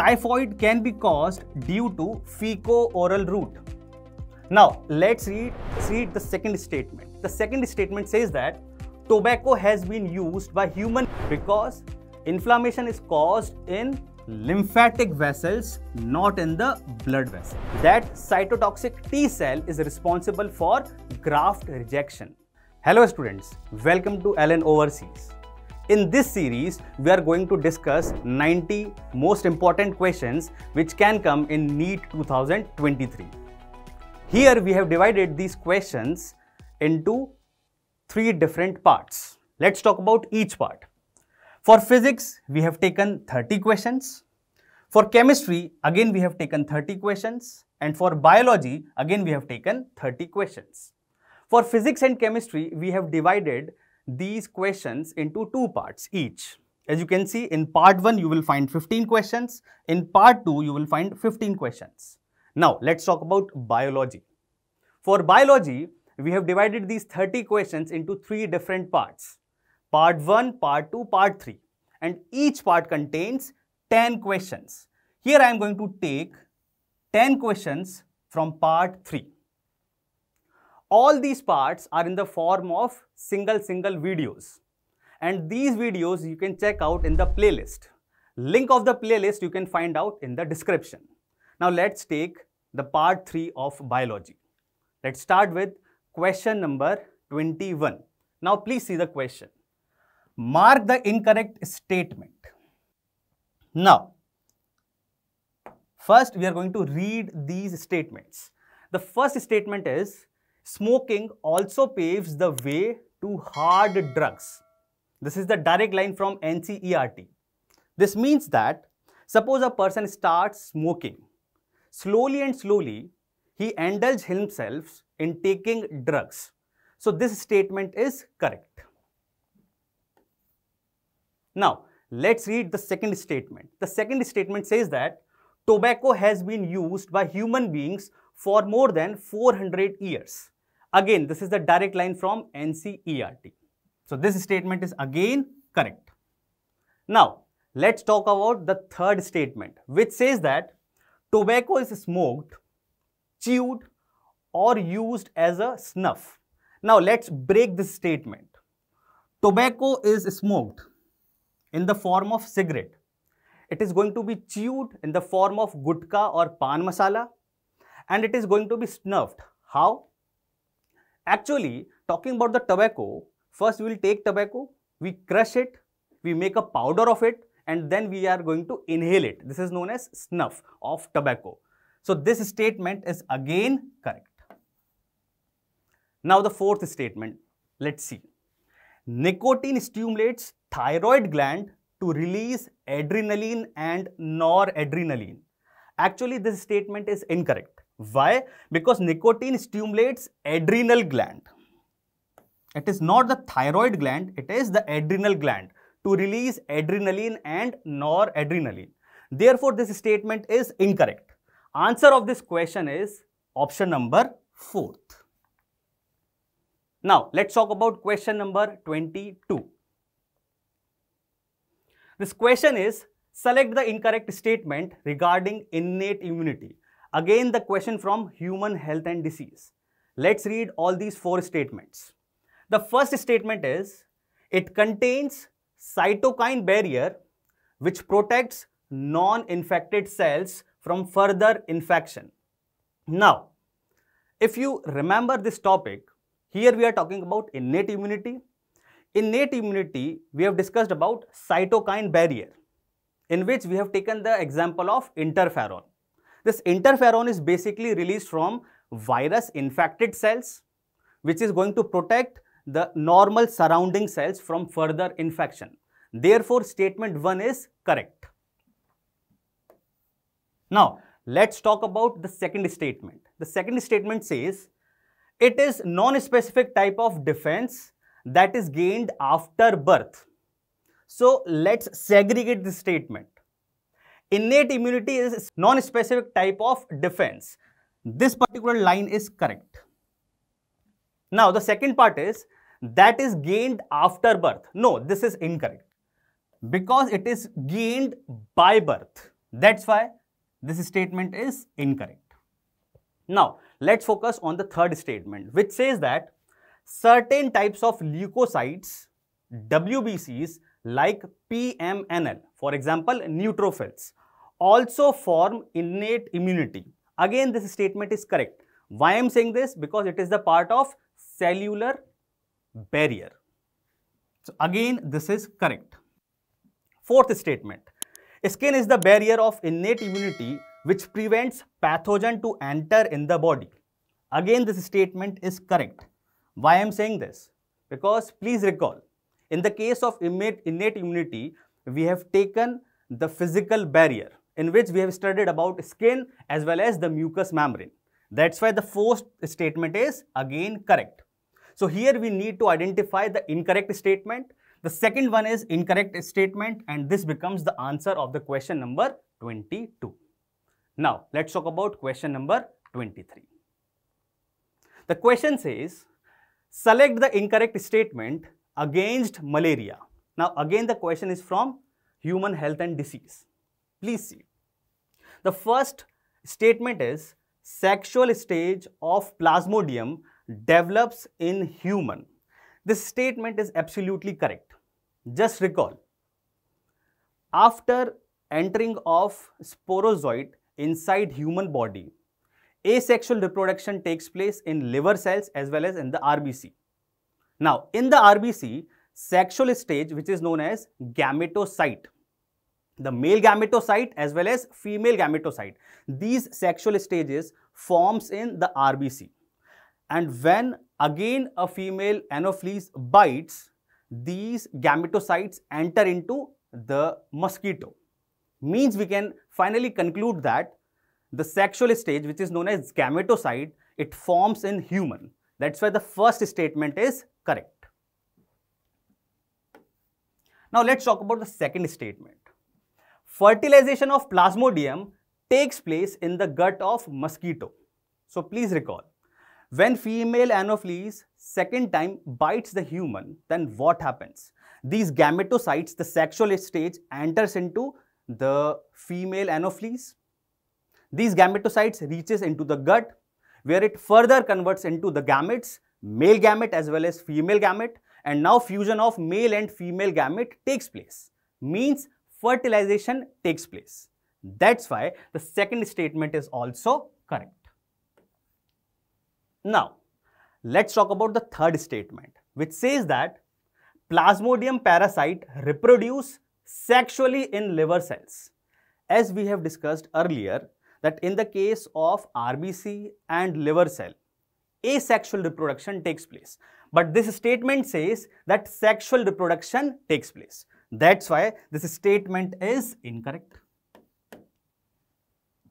typhoid can be caused due to fecal-oral route. Now, let's read, read the second statement. The second statement says that tobacco has been used by human because inflammation is caused in lymphatic vessels, not in the blood vessel. That cytotoxic T cell is responsible for graft rejection. Hello students, welcome to ALLEN Overseas. In this series, we are going to discuss 90 most important questions which can come in NEET 2023. Here we have divided these questions into three different parts. Let's talk about each part. For physics, we have taken 30 questions. For chemistry, again we have taken 30 questions. And for biology, again we have taken 30 questions. For physics and chemistry, we have divided these questions into two parts each. As you can see, in part 1, you will find 15 questions. In part 2, you will find 15 questions. Now, let's talk about biology. For biology, we have divided these 30 questions into three different parts. Part 1, Part 2, Part 3. And each part contains 10 questions. Here I am going to take 10 questions from Part 3. All these parts are in the form of single single videos. And these videos you can check out in the playlist. Link of the playlist you can find out in the description. Now let's take the part 3 of biology. Let's start with question number 21. Now please see the question. Mark the incorrect statement. Now, first we are going to read these statements. The first statement is Smoking also paves the way to hard drugs. This is the direct line from NCERT. This means that suppose a person starts smoking. Slowly and slowly, he indulges himself in taking drugs. So this statement is correct. Now, let's read the second statement. The second statement says that tobacco has been used by human beings for more than 400 years. Again, this is the direct line from NCERT. So this statement is again correct. Now, let's talk about the third statement, which says that tobacco is smoked, chewed or used as a snuff. Now, let's break this statement. Tobacco is smoked in the form of cigarette. It is going to be chewed in the form of gutka or pan masala and it is going to be snuffed. How? Actually, talking about the tobacco, first we will take tobacco, we crush it, we make a powder of it and then we are going to inhale it. This is known as snuff of tobacco. So this statement is again correct. Now the fourth statement, let's see. Nicotine stimulates thyroid gland to release adrenaline and noradrenaline. Actually, this statement is incorrect. Why? Because nicotine stimulates adrenal gland. It is not the thyroid gland, it is the adrenal gland to release adrenaline and noradrenaline. Therefore, this statement is incorrect. Answer of this question is option number 4th. Now, let's talk about question number 22. This question is, select the incorrect statement regarding innate immunity. Again, the question from Human Health and Disease. Let's read all these four statements. The first statement is, it contains cytokine barrier which protects non-infected cells from further infection. Now, if you remember this topic, here we are talking about innate immunity. In innate immunity, we have discussed about cytokine barrier, in which we have taken the example of interferon. This interferon is basically released from virus infected cells, which is going to protect the normal surrounding cells from further infection. Therefore, statement 1 is correct. Now, let's talk about the second statement. The second statement says, it is non-specific type of defense that is gained after birth. So, let's segregate this statement innate immunity is non-specific type of defense. This particular line is correct. Now, the second part is that is gained after birth. No, this is incorrect because it is gained by birth. That's why this statement is incorrect. Now, let's focus on the third statement, which says that certain types of leukocytes, WBCs, like PMNL, for example, neutrophils, also form innate immunity. Again, this statement is correct. Why I am saying this? Because it is the part of cellular barrier. So, again, this is correct. Fourth statement. Skin is the barrier of innate immunity which prevents pathogen to enter in the body. Again, this statement is correct. Why I am saying this? Because please recall, in the case of innate, innate immunity, we have taken the physical barrier in which we have studied about skin as well as the mucous membrane. That's why the fourth statement is again correct. So here we need to identify the incorrect statement. The second one is incorrect statement and this becomes the answer of the question number 22. Now let's talk about question number 23. The question says, select the incorrect statement against malaria. Now again the question is from human health and disease. Please see. The first statement is sexual stage of plasmodium develops in human. This statement is absolutely correct. Just recall, after entering of sporozoite inside human body, asexual reproduction takes place in liver cells as well as in the RBC. Now, in the RBC, sexual stage which is known as gametocyte the male gametocyte as well as female gametocyte. These sexual stages forms in the RBC. And when again a female anopheles bites, these gametocytes enter into the mosquito. Means we can finally conclude that the sexual stage which is known as gametocyte, it forms in human. That's why the first statement is correct. Now let's talk about the second statement. Fertilization of plasmodium takes place in the gut of mosquito. So please recall, when female anopheles second time bites the human, then what happens? These gametocytes, the sexual stage, enters into the female anopheles. These gametocytes reaches into the gut where it further converts into the gametes, male gamete as well as female gamete and now fusion of male and female gamete takes place. Means fertilization takes place. That's why the second statement is also correct. Now, let's talk about the third statement, which says that Plasmodium parasite reproduce sexually in liver cells. As we have discussed earlier, that in the case of RBC and liver cell, asexual reproduction takes place. But this statement says that sexual reproduction takes place. That's why this statement is incorrect.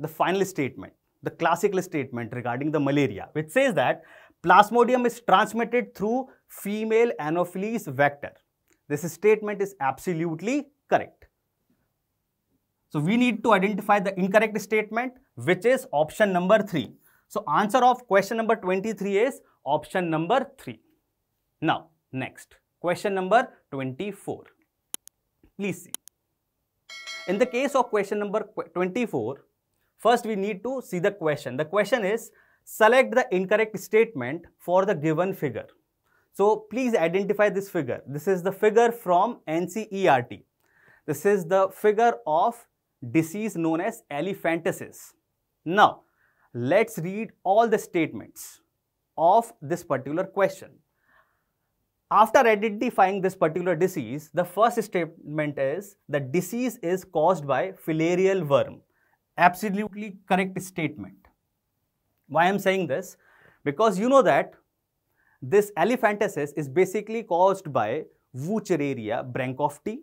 The final statement, the classical statement regarding the malaria, which says that plasmodium is transmitted through female anopheles vector. This statement is absolutely correct. So we need to identify the incorrect statement, which is option number 3. So answer of question number 23 is option number 3. Now, next, question number 24. Please see. In the case of question number 24, first we need to see the question. The question is, select the incorrect statement for the given figure. So, please identify this figure. This is the figure from NCERT. This is the figure of disease known as elephantiasis. Now, let's read all the statements of this particular question. After identifying this particular disease, the first statement is the disease is caused by filarial worm. Absolutely correct statement. Why I am saying this? Because you know that this elephantiasis is basically caused by Wuchereria bancrofti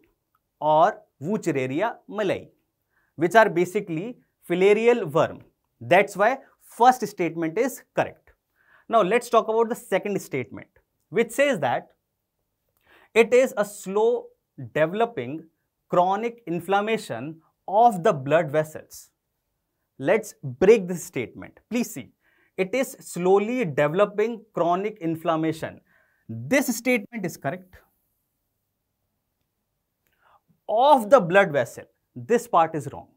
or Wuchereria malayi, which are basically filarial worm. That's why first statement is correct. Now let's talk about the second statement, which says that it is a slow developing chronic inflammation of the blood vessels. Let's break this statement. Please see. It is slowly developing chronic inflammation. This statement is correct. Of the blood vessel, this part is wrong.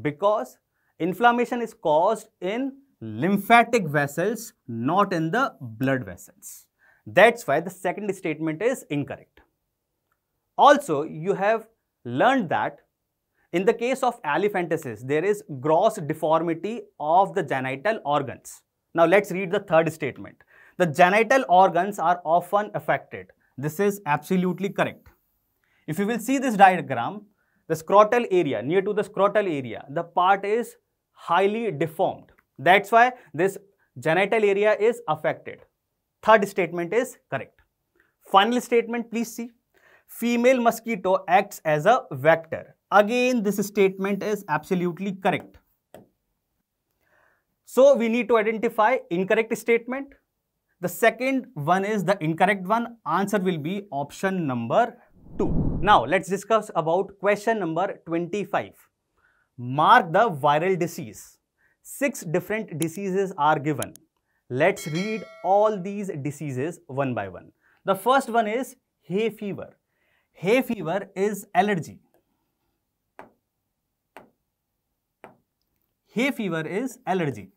Because inflammation is caused in lymphatic vessels, not in the blood vessels. That's why the second statement is incorrect. Also, you have learned that in the case of elephantiasis, there is gross deformity of the genital organs. Now, let's read the third statement. The genital organs are often affected. This is absolutely correct. If you will see this diagram, the scrotal area, near to the scrotal area, the part is highly deformed. That's why this genital area is affected. Third statement is correct. Final statement, please see. Female mosquito acts as a vector. Again, this statement is absolutely correct. So, we need to identify incorrect statement. The second one is the incorrect one. Answer will be option number 2. Now, let's discuss about question number 25. Mark the viral disease. Six different diseases are given. Let's read all these diseases one by one. The first one is hay fever. Hay fever is allergy. Hay fever is allergy.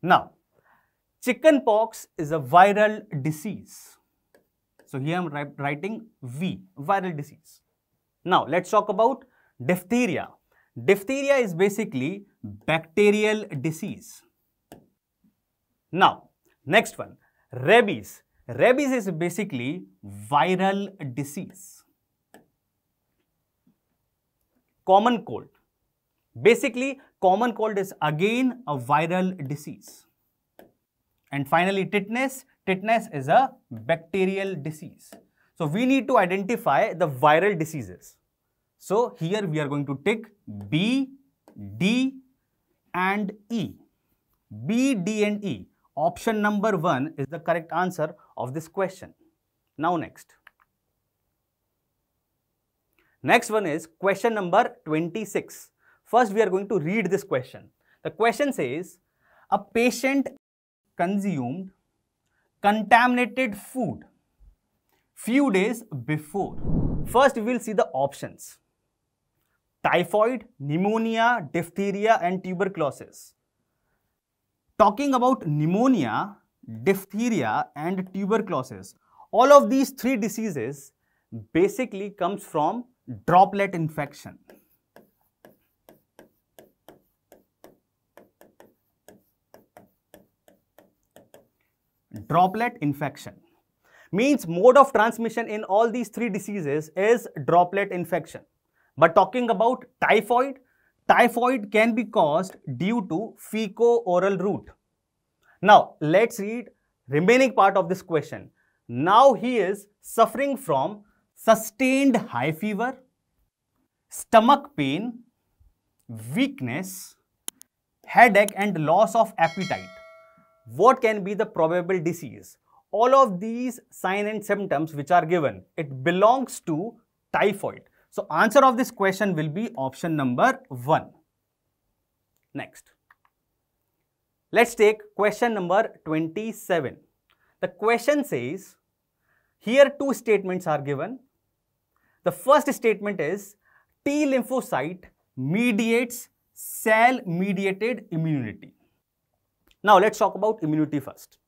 Now, chickenpox is a viral disease. So, here I am writing V, viral disease. Now, let's talk about diphtheria. Diphtheria is basically bacterial disease. Now, next one, rabies. Rabies is basically viral disease. Common cold. Basically, common cold is again a viral disease. And finally, tetanus. Tetanus is a bacterial disease. So, we need to identify the viral diseases. So, here we are going to take B, D and E. B, D and E. Option number 1 is the correct answer of this question. Now next. Next one is question number 26. First, we are going to read this question. The question says, a patient consumed contaminated food few days before. First, we will see the options. Typhoid, pneumonia, diphtheria and tuberculosis. Talking about pneumonia, diphtheria and tuberculosis, all of these three diseases basically comes from droplet infection. Droplet infection means mode of transmission in all these three diseases is droplet infection. But talking about typhoid, typhoid can be caused due to fecal-oral route. Now, let's read remaining part of this question. Now he is suffering from sustained high fever, stomach pain, weakness, headache and loss of appetite. What can be the probable disease? All of these sign and symptoms which are given, it belongs to typhoid. So, answer of this question will be option number 1. Next. Let's take question number 27. The question says, here two statements are given. The first statement is T lymphocyte mediates cell mediated immunity. Now let's talk about immunity first.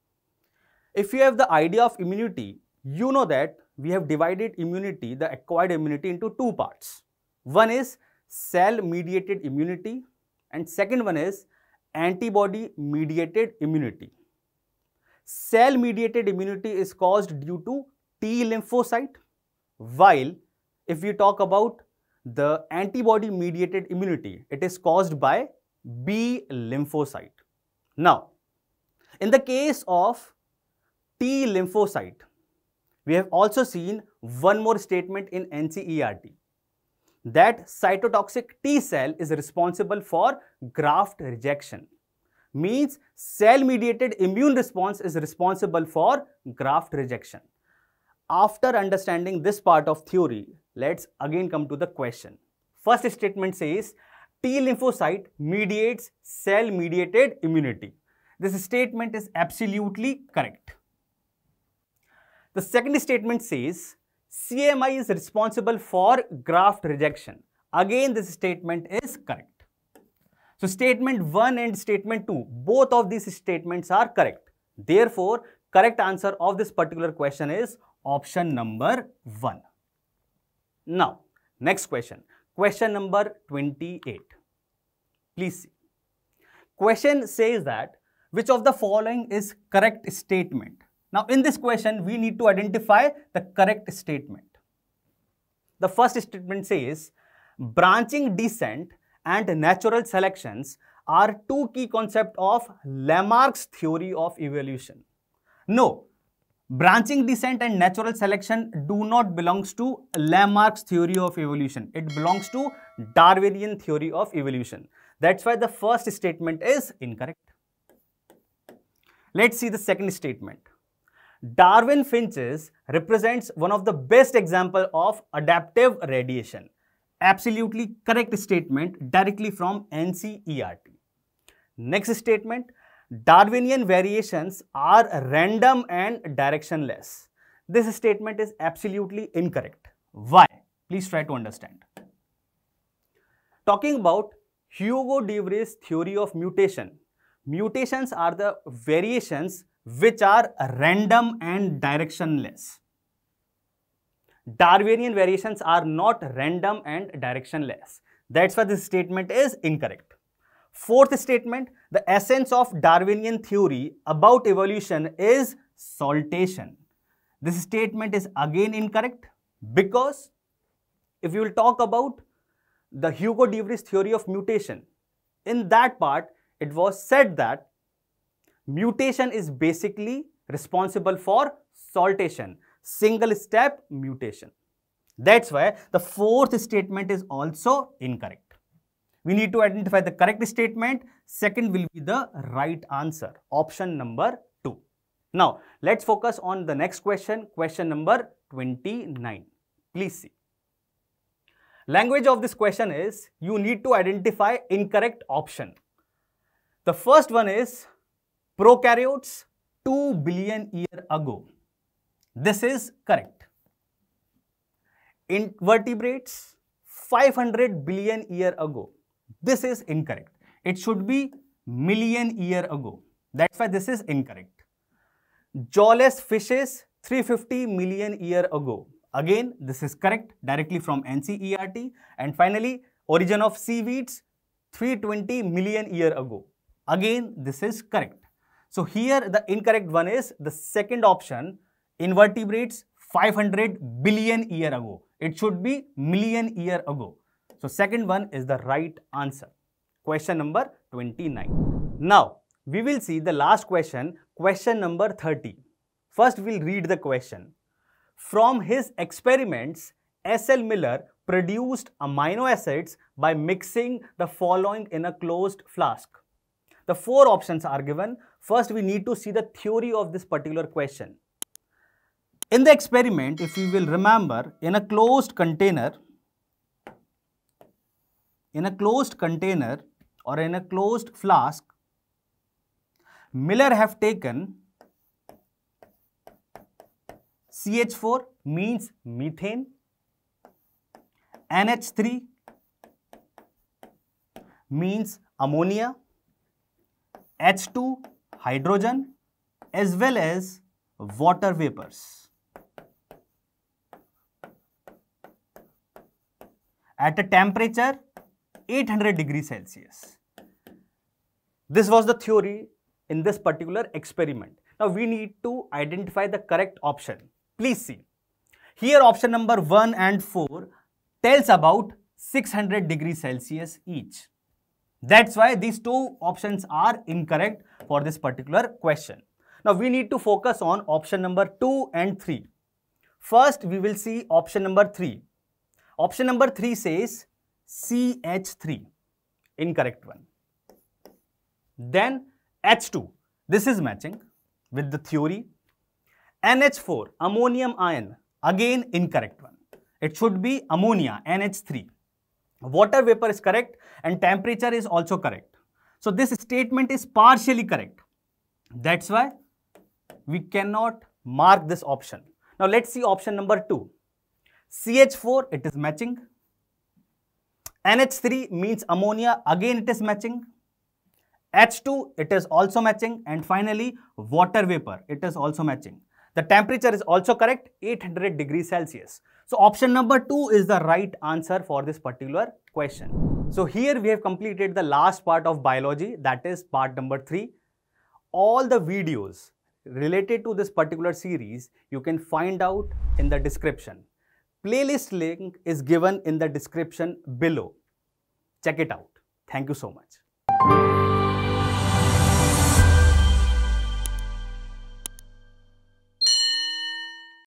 If you have the idea of immunity, you know that we have divided immunity, the acquired immunity into two parts. One is cell mediated immunity and second one is antibody mediated immunity. Cell mediated immunity is caused due to T lymphocyte while if we talk about the antibody mediated immunity, it is caused by B lymphocyte. Now, in the case of T lymphocyte, we have also seen one more statement in NCERT that cytotoxic T cell is responsible for graft rejection. Means cell mediated immune response is responsible for graft rejection. After understanding this part of theory, let's again come to the question. First statement says T lymphocyte mediates cell mediated immunity. This statement is absolutely correct. The second statement says CMI is responsible for graft rejection. Again, this statement is correct. So, statement 1 and statement 2, both of these statements are correct. Therefore, correct answer of this particular question is option number 1. Now, next question. Question number 28. Please see. Question says that which of the following is correct statement? Now, in this question, we need to identify the correct statement. The first statement says, branching descent and natural selections are two key concepts of Lamarck's theory of evolution. No, branching descent and natural selection do not belongs to Lamarck's theory of evolution. It belongs to Darwinian theory of evolution. That's why the first statement is incorrect. Let's see the second statement. Darwin finches represents one of the best example of adaptive radiation. Absolutely correct statement directly from NCERT. Next statement, Darwinian variations are random and directionless. This statement is absolutely incorrect. Why? Please try to understand. Talking about Hugo de Vries theory of mutation. Mutations are the variations which are random and directionless. Darwinian variations are not random and directionless. That's why this statement is incorrect. Fourth statement, the essence of Darwinian theory about evolution is saltation. This statement is again incorrect because if you will talk about the Hugo de Vries theory of mutation, in that part it was said that mutation is basically responsible for saltation, single step mutation. That's why the fourth statement is also incorrect. We need to identify the correct statement. Second will be the right answer, option number 2. Now, let's focus on the next question, question number 29. Please see. Language of this question is, you need to identify incorrect option. The first one is prokaryotes 2 billion year ago. This is correct. Invertebrates 500 billion year ago. This is incorrect. It should be million year ago. That's why this is incorrect. Jawless fishes 350 million year ago. Again, this is correct directly from NCERT. And finally, origin of seaweeds 320 million year ago. Again, this is correct. So here the incorrect one is the second option, invertebrates 500 billion year ago. It should be million year ago. So second one is the right answer. Question number 29. Now, we will see the last question, question number 30. First, we'll read the question. From his experiments, S.L. Miller produced amino acids by mixing the following in a closed flask. The four options are given. First, we need to see the theory of this particular question. In the experiment, if you will remember, in a closed container, in a closed container or in a closed flask, Miller have taken CH4 means methane, NH3 means ammonia, H2 hydrogen as well as water vapors. At a temperature 800 degrees Celsius. This was the theory in this particular experiment. Now we need to identify the correct option. Please see. Here option number 1 and 4 tells about 600 degrees Celsius each. That's why these two options are incorrect for this particular question. Now we need to focus on option number 2 and 3. First we will see option number 3. Option number 3 says CH3, incorrect one. Then H2, this is matching with the theory. NH4, ammonium ion, again incorrect one. It should be ammonia, NH3. Water vapor is correct and temperature is also correct. So this statement is partially correct. That's why we cannot mark this option. Now let's see option number 2. CH4, it is matching. NH3 means ammonia, again it is matching. H2, it is also matching. And finally, water vapor, it is also matching. The temperature is also correct, 800 degrees Celsius. So option number 2 is the right answer for this particular question. So here we have completed the last part of biology, that is part number 3. All the videos related to this particular series, you can find out in the description. Playlist link is given in the description below. Check it out. Thank you so much.